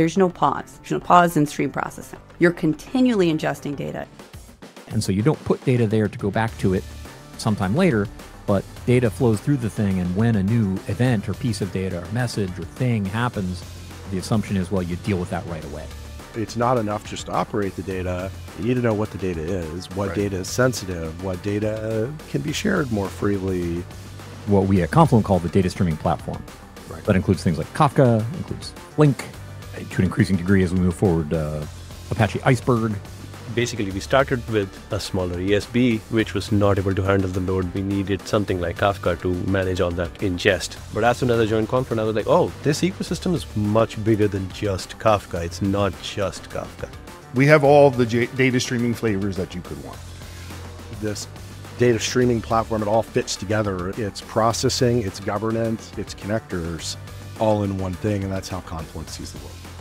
There's no pause. There's no pause in stream processing. You're continually ingesting data. And so you don't put data there to go back to it sometime later, but data flows through the thing. And when a new event or piece of data or message or thing happens, the assumption is, well, you deal with that right away. It's not enough just to operate the data. You need to know what the data is, what Right. data is sensitive, what data can be shared more freely. What we at Confluent call the data streaming platform. Right. That includes things like Kafka, includes Flink, to an increasing degree as we move forward, uh, Apache Iceberg. Basically, we started with a smaller ESB, which was not able to handle the load. We needed something like Kafka to manage all that ingest. But as soon as I joined Confluent, I was like, oh, this ecosystem is much bigger than just Kafka. It's not just Kafka. We have all the j- data streaming flavors that you could want. This data streaming platform, it all fits together. It's processing, it's governance, it's connectors, all in one thing, and that's how Confluent sees the world.